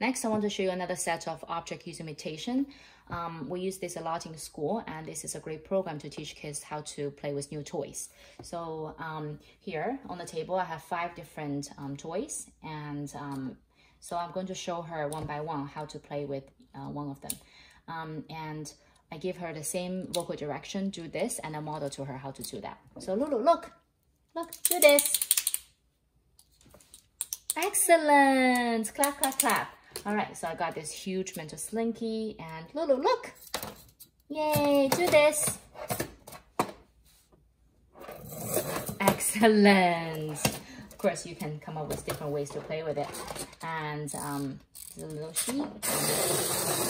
Next, I want to show you another set of object use imitation. Um, we use this a lot in school, and this is a great program to teach kids how to play with new toys. So um, here on the table, I have five different um, toys, and um, so I'm going to show her one by one how to play with uh, one of them. Um, and I give her the same vocal direction, do this, and I model to her how to do that. So Lulu, look, look, do this. Excellent, clap, clap, clap. All right, so I got this huge mental slinky and Lulu, look. Yay, do this. Excellent. Of course, you can come up with different ways to play with it. And um, a little sheep.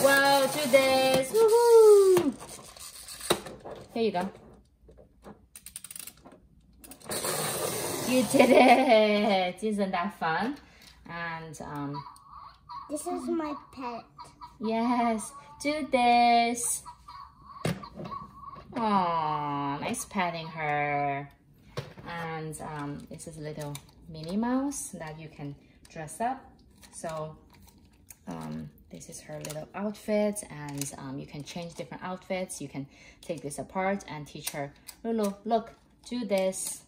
Wow, do this. Woohoo! Here you go. You did it! Isn't that fun? And um, this is my pet. Yes, do this. Aww, nice petting her. And um, this is a little Minnie Mouse that you can dress up. So um, this is her little outfit and um, you can change different outfits. You can take this apart and teach her, Lulu, look, do this.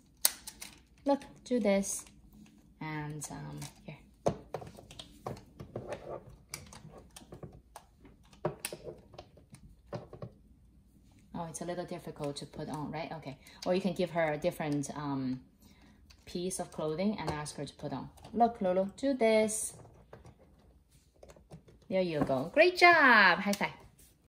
Look, do this. And um, here, Oh, it's a little difficult to put on, right? Okay. Or you can give her a different um, piece of clothing and ask her to put on. Look, Lulu, do this. There you go. Great job. High five.